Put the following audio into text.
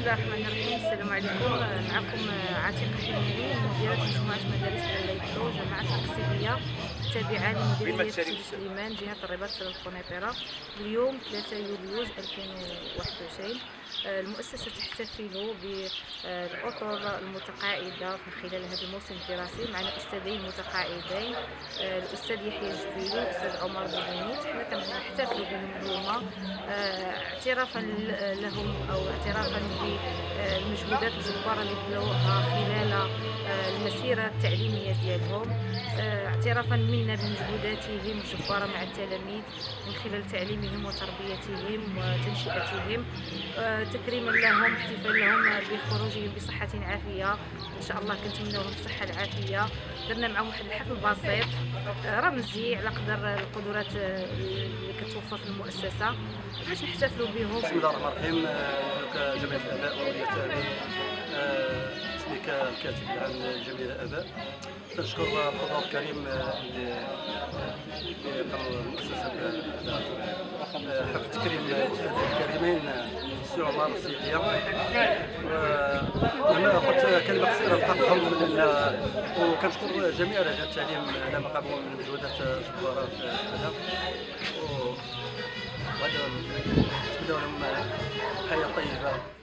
الله الرحمن الرحيم. السلام عليكم. معكم عتيقة حميري مديرة مجموعة مدارس العلاج جماعة القصيدة التابعه لمديريه سيدي سليمان جهة الرباط القنيطره اليوم 3 يوليو 2021 آه، المؤسسة تحتفل بالأطر المتقاعدة من خلال هذا الموسم الدراسي معنا استاذين متقاعدين آه، الأستاذ يحيى الجبيلي والاستاذ عمر بوغينيت حنا كنحتفلوا بهم اليوم. آه، اعترافا لهم أو اعترافا بالمجهودات الجباره اللي بذلوها خلال المسيره التعليمية ديالهم. اعترافا منا بمجهوداتهم الجباره مع التلاميذ من خلال تعليمهم وتربيتهم وتنشئتهم. تكريما لهم احتفال لهم بخروجهم بصحة عافية. إن شاء الله كنتمنى لهم الصحة العافية. درنا معهم واحد الحفل بسيط. رمزي على قدر القدرات اللي كتوفر في المؤسسة. باش نحتفلوا بهم. بسم الله الرحمن الرحيم. كجمعية الآباء وأولياء التعليم. كالكاتب العام لجميع الآباء تنشكر الحضور الكريم المؤسسة حفل تكريم الكريمين السي عمر السيدية هنا قلت كلمة قصيرة في حقهم وكنشكر جميع رجال التعليم على ما قاموا من مجهودات جبارة في هذا وغادي نتمنى لهم حياة طيبة.